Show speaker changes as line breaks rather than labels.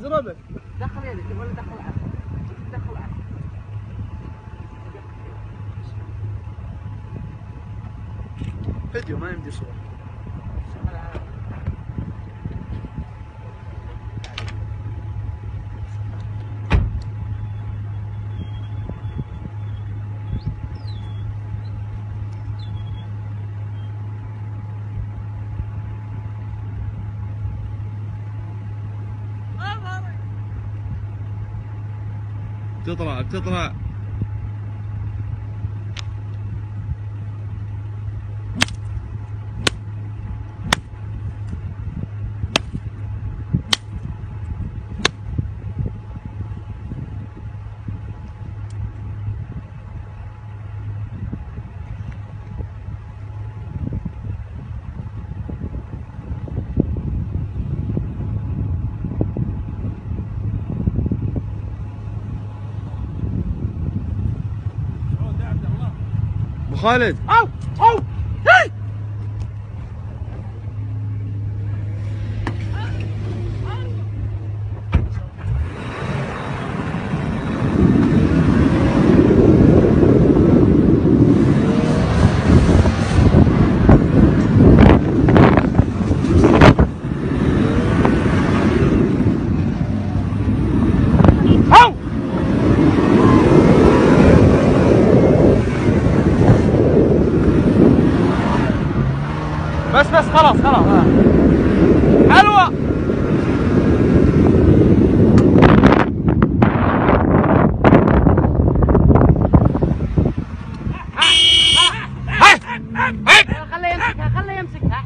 زربك
دخل يدك ولا دخل عقل دخل عقل
فيديو ما يمدي صور.
بتطلع بتطلع
Khalid. Oh, oh. بس بس خلاص خلاص. حلوة. خليه يمسكها خليه يمسكها.